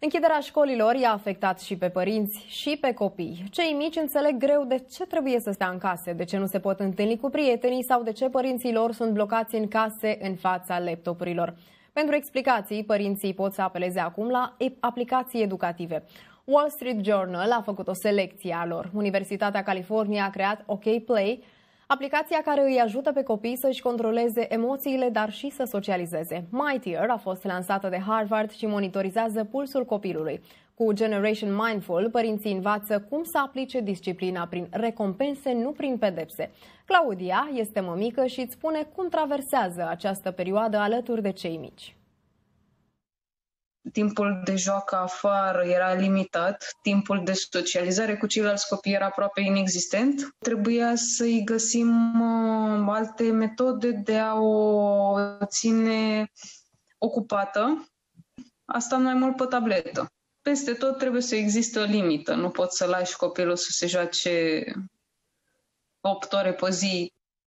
Închiderea școlilor i-a afectat și pe părinți și pe copii. Cei mici înțeleg greu de ce trebuie să stea în case, de ce nu se pot întâlni cu prietenii sau de ce părinții lor sunt blocați în case în fața laptopurilor. Pentru explicații, părinții pot să apeleze acum la aplicații educative. Wall Street Journal a făcut o selecție a lor. Universitatea California a creat OK Play, Aplicația care îi ajută pe copii să-și controleze emoțiile, dar și să socializeze. Mightier a fost lansată de Harvard și monitorizează pulsul copilului. Cu Generation Mindful, părinții învață cum să aplice disciplina prin recompense, nu prin pedepse. Claudia este mămică și îți spune cum traversează această perioadă alături de cei mici timpul de joacă afară era limitat, timpul de socializare cu ceilalți copii era aproape inexistent. Trebuia să-i găsim uh, alte metode de a o ține ocupată, asta mai mult pe tabletă. Peste tot trebuie să existe o limită, nu poți să lași copilul să se joace 8 ore pe zi